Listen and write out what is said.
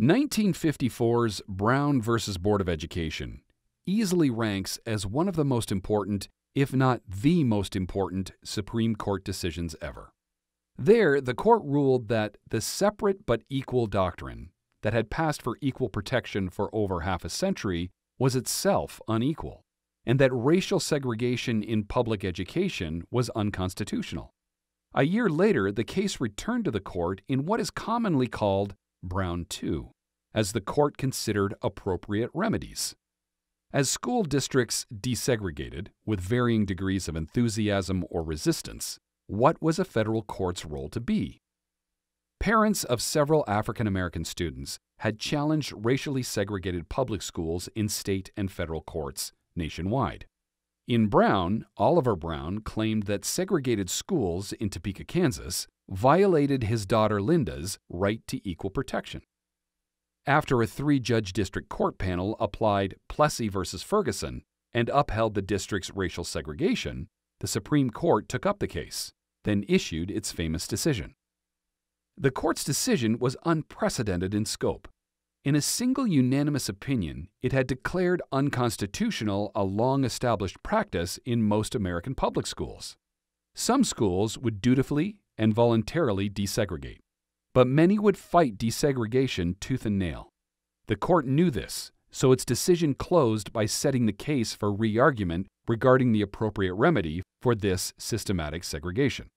1954's Brown v. Board of Education easily ranks as one of the most important, if not the most important, Supreme Court decisions ever. There, the court ruled that the separate but equal doctrine that had passed for equal protection for over half a century was itself unequal, and that racial segregation in public education was unconstitutional. A year later, the case returned to the court in what is commonly called Brown 2, as the court considered appropriate remedies. As school districts desegregated, with varying degrees of enthusiasm or resistance, what was a federal court's role to be? Parents of several African American students had challenged racially segregated public schools in state and federal courts nationwide. In Brown, Oliver Brown claimed that segregated schools in Topeka, Kansas, violated his daughter Linda's right to equal protection. After a three judge district court panel applied Plessy v. Ferguson and upheld the district's racial segregation, the Supreme Court took up the case, then issued its famous decision. The court's decision was unprecedented in scope. In a single unanimous opinion, it had declared unconstitutional a long established practice in most American public schools. Some schools would dutifully and voluntarily desegregate, but many would fight desegregation tooth and nail. The court knew this, so its decision closed by setting the case for re argument regarding the appropriate remedy for this systematic segregation.